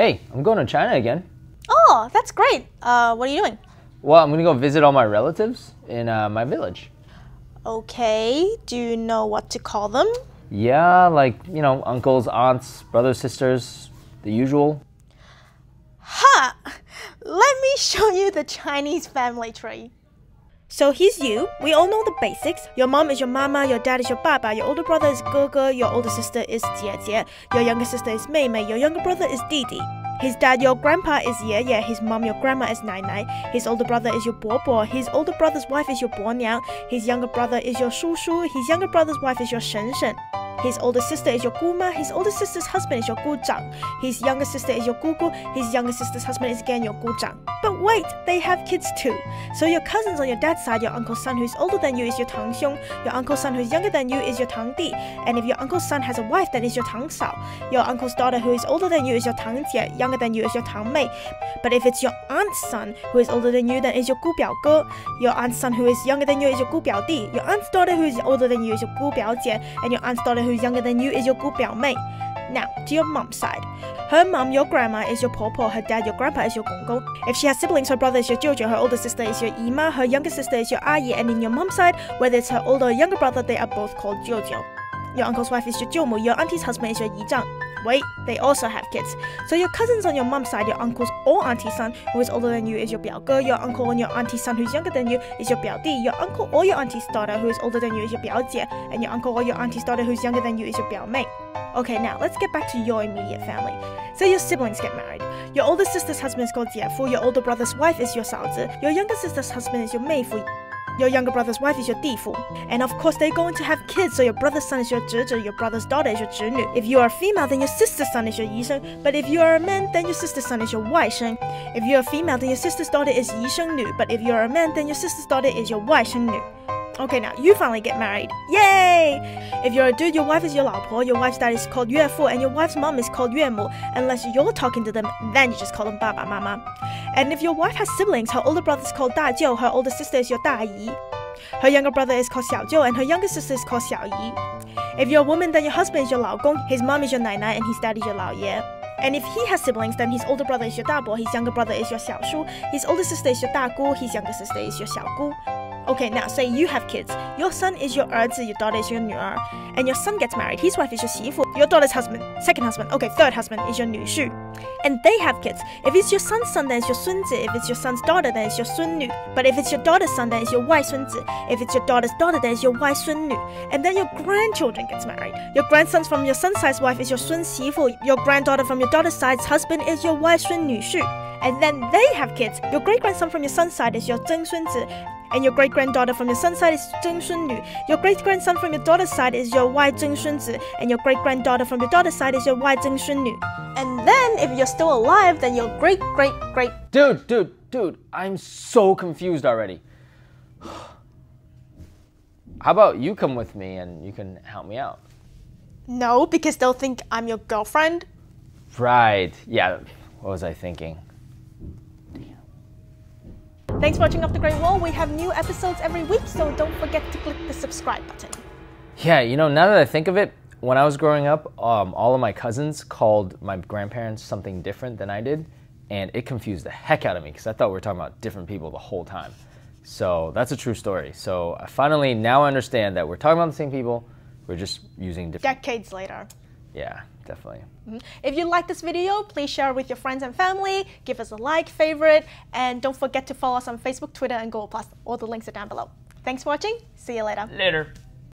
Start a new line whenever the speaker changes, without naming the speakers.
Hey, I'm going to China again.
Oh, that's great. Uh, what are you doing?
Well, I'm going to go visit all my relatives in uh, my village.
Okay, do you know what to call them?
Yeah, like, you know, uncles, aunts, brothers, sisters, the usual.
Ha! Let me show you the Chinese family tree. So he's you. We all know the basics. Your mom is your mama, your dad is your baba, your older brother is Ge your older sister is Jie your younger sister is Mei Mei, your younger brother is Didi. His dad, your grandpa, is Ye Ye. His mom, your grandma, is Nai Nai. His older brother is your Bo Bo. His older brother's wife is your Bo Niang. His younger brother is your Shu Shu. His younger brother's wife is your Shen Shen. His older sister is your Guma. His older sister's husband is your Gu Zhang. His younger sister is your Gugu. His younger sister's husband is again your Gu Zhang. But wait, they have kids too. So your cousins on your dad's side, your uncle's son who's older than you is your Tang Xiong. Your uncle's son who's younger than you is your Tang Di. And if your uncle's son has a wife, then it's your Tang Sao. Your uncle's daughter who is older than you is your Tang Jie. Younger than you is your Tang Mei. But if it's your aunt's son who is older than you, then it's your Gu Biao Ge. Your aunt's son who is younger than you is your Gu Biao Di. Your aunt's daughter who is older than you is your Gu Biao Jie. And your aunt's daughter who is younger than you is your Gu Biao Mei. Now, to your mom's side. Her mom, your grandma, is your popo. Her dad, your grandpa, is your gong If she has siblings, her brother is your jiujiu. Her older sister is your yima. Her younger sister is your ayi. And in your mom's side, whether it's her older or younger brother, they are both called jiujiu. Your uncle's wife is your jiumu. Your auntie's husband is your yizhang. Wait, they also have kids. So your cousins on your mom's side, your uncle's or auntie's son who is older than you is your biao Your uncle and your auntie's son who's younger than you is your biao di. Your uncle or your auntie's daughter who is older than you is your biao jie. And your uncle or your auntie's daughter who's younger than you is your biao mei. Okay, now let's get back to your immediate family. So your siblings get married. Your older sister's husband is called Jiefu. Your older brother's wife is your Shaozi. Your younger sister's husband is your Meifu. Your younger brother's wife is your Difu. And of course, they're going to have kids, so your brother's son is your Zhezhe, your brother's daughter is your Zhinu. If you are a female, then your sister's son is your Yisheng. But if you are a man, then your sister's son is your Waisheng. If you're a female, then your sister's daughter is. But if you're a man, then your sister's daughter is your Waisheng Nu. Okay, now you finally get married. Yay! If you're a dude, your wife is your 老婆, your wife's dad is called 岳父, and your wife's mom is called 岳母. Unless you're talking to them, then you just call them 爸爸妈妈. And if your wife has siblings, her older brother is called 大舅, her older sister is your 大姨. Her younger brother is called Xiao Jiu, and her younger sister is called Xiao Yi. If you're a woman, then your husband is your 老公, his mom is your 奶奶, and his dad is your 老爷. And if he has siblings, then his older brother is your 大伯, his younger brother is your 小叔, his older sister is your 大姑, his younger sister is your 小姑. Okay, now say you have kids. Your son is your 儿子, your daughter is your 女儿. And your son gets married. His wife is your 媳妇. Your daughter's husband, second husband, okay, third husband is your 女婿. And they have kids. If it's your son's son, then it's your 孙子. If it's your son's daughter, then it's your 孙女. But if it's your daughter's son, then it's your 外孙子. If it's your daughter's daughter, then it's your 外孙女. And then your grandchildren gets married. Your grandsons from your son's side's wife is your 孙媳妇. Your granddaughter from your daughter's side's husband is your 外孙女婿. And then they have kids. Your great grandson from your son's side is your 曾孙子 and your great granddaughter from your son's side is 曾孙女. Your great grandson from your daughter's side is your 外曾孙子, and your great granddaughter from your daughter's side is your 外曾孙女. And then, if you're still alive, then your great great great.
Dude, dude, dude, I'm so confused already. How about you come with me and you can help me out?
No, because they'll think I'm your girlfriend.
Right. Yeah. What was I thinking?
Thanks for watching Off the Great Wall. We have new episodes every week, so don't forget to click the subscribe button.
Yeah, you know, now that I think of it, when I was growing up, um, all of my cousins called my grandparents something different than I did, and it confused the heck out of me because I thought we were talking about different people the whole time. So that's a true story. So I finally now I understand that we're talking about the same people, we're just using different.
Decades later.
Yeah, definitely.
Mm -hmm. If you like this video, please share it with your friends and family, give us a like, favorite, and don't forget to follow us on Facebook, Twitter, and Google+. All the links are down below. Thanks for watching. See you later.
Later.